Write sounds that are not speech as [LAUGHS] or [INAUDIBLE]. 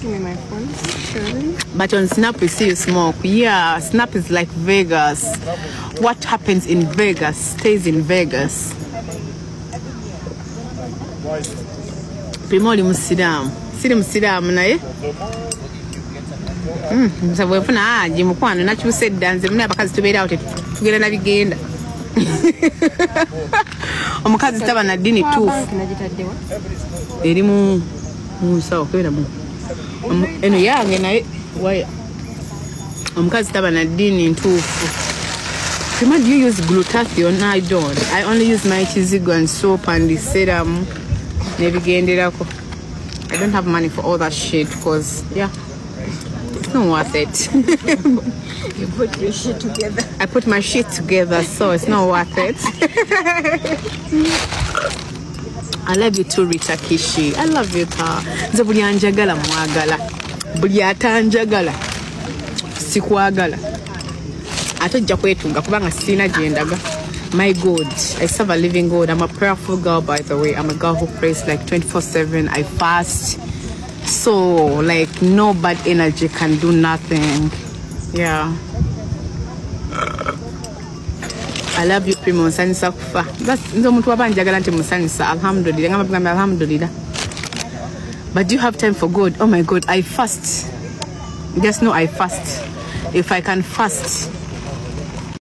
Give me my phone. Surely. But on Snap, we see you smoke. Yeah, Snap is like Vegas. What happens in Vegas stays in Vegas. Primo oli musiraamu siri musiraamu naye Mm, nze bwenfuna aji mukwano nakyusa edda nze muna abakazi tubeerawo tetugenda nabigenda [LAUGHS] omukazi taba na ddiini tuufu Bank nagitaddewa. eri mu mu nsawo kebera mu Omu- eno yange naye omukazi taba na ddiini ntuufu Prima, do you use glutathione? I don't. I only use my chizigo and soap and the serum. Nebigenderako. I don't have money for all that shit because, yeah, it's not worth it. [LAUGHS] You put your shit together. I put my shit together, so it's not worth it. [LAUGHS] I love you too, Rita Kishi. I love you, ta. Nze buli anjagala mwagala. Buli atanjagala sikwagala. Ate ojja kwetunga kubanga sina gyendaga. My God, I serve a living God. I'm a prayerful girl, by the way. I'm a girl who prays like 24/7. I fast, so like no bad energy can do nothing. Yeah. I love you primo. Nsanyusa kufa. Bas- nze omuntu waba njagala nti musanyusa alhamdulillah. Ngamba bugamba alhamdulillah. But do you have time for god? Oh my god i fast. Just know i fast. If i can fast